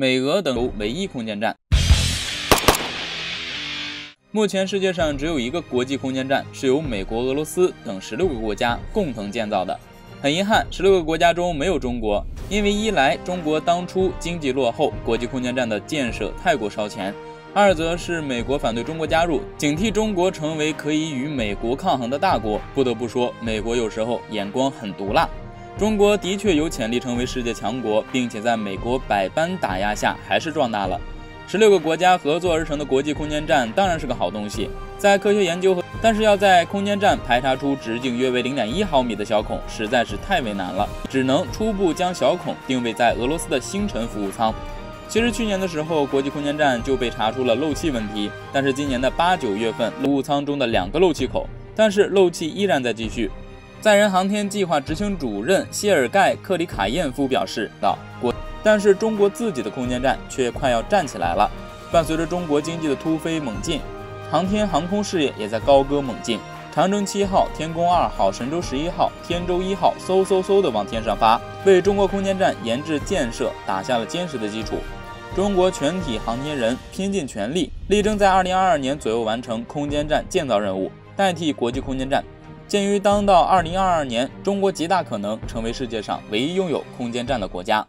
美俄等唯一空间站。目前世界上只有一个国际空间站是由美国、俄罗斯等十六个国家共同建造的。很遗憾，十六个国家中没有中国，因为一来中国当初经济落后，国际空间站的建设太过烧钱；二则是美国反对中国加入，警惕中国成为可以与美国抗衡的大国。不得不说，美国有时候眼光很毒辣。中国的确有潜力成为世界强国，并且在美国百般打压下还是壮大了。十六个国家合作而成的国际空间站当然是个好东西，在科学研究和，但是要在空间站排查出直径约为零点一毫米的小孔，实在是太为难了，只能初步将小孔定位在俄罗斯的星辰服务舱。其实去年的时候，国际空间站就被查出了漏气问题，但是今年的八九月份，服务舱中的两个漏气口，但是漏气依然在继续。载人航天计划执行主任谢尔盖·克里卡耶夫表示道：“国。”但是中国自己的空间站却快要站起来了。伴随着中国经济的突飞猛进，航天航空事业也在高歌猛进。长征七号、天宫二号、神舟十一号、天舟一号嗖嗖嗖的往天上发，为中国空间站研制建设打下了坚实的基础。中国全体航天人拼尽全力，力争在二零二二年左右完成空间站建造任务，代替国际空间站。鉴于当到二零二二年，中国极大可能成为世界上唯一拥有空间站的国家。